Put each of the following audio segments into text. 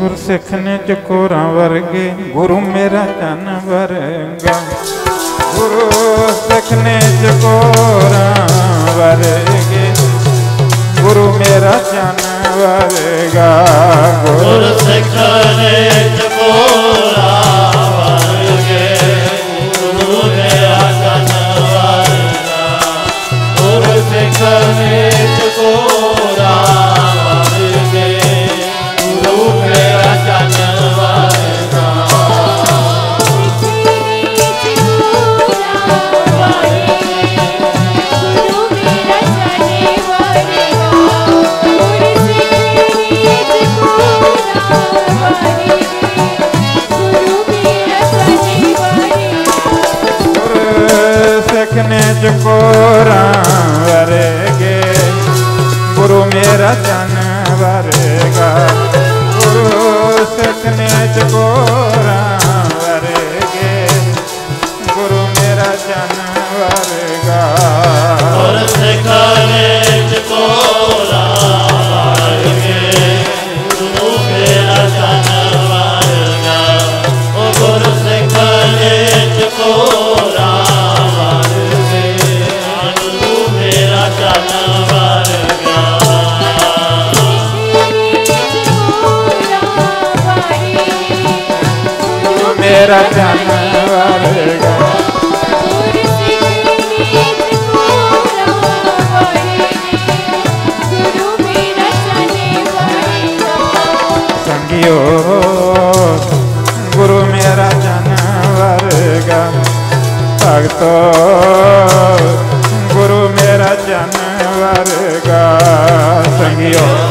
ਗੁਰਸਿੱਖ ਨੇ ਚਕੋਰਾਂ ਵਰਗੇ ਗੁਰੂ ਮੇਰਾ ਚੰਨ ਵਰਗਾ ਗੁਰੂ ਸਿੱਖ ਨੇ ਚਕੋਰਾਂ ਵਰਗੇ ਗੁਰੂ ਮੇਰਾ ਚੰਨ ਵਰਗਾ ਗੁਰੂ ਗੁਰ ਸਿੱਖ ਨੇ ਚਕੋਰਾ ਵਰਗੇ ਗੁਰੂ ਮੇਰਾ ਜਨ ਵਰਗਾ ਗੁਰ ਸਿੱਖ ਨੇ देखने चको रावर गे गुरु मेरा जानवर वरेगा। गुरु देखने चको मेरा संगियो गुरु मेरा जानवर भक्तो गुरु मेरा जानवर संगियो।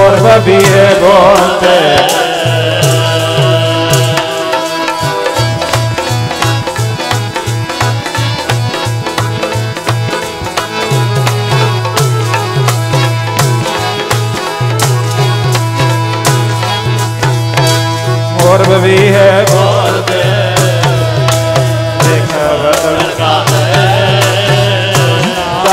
और बबिए बोलते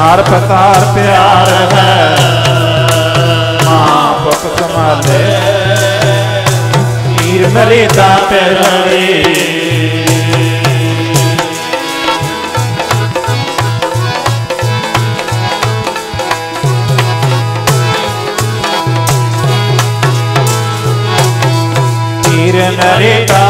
हर प्रकार प्यार है। माँ पुख संभाले हीर मरी दात रवी नरे का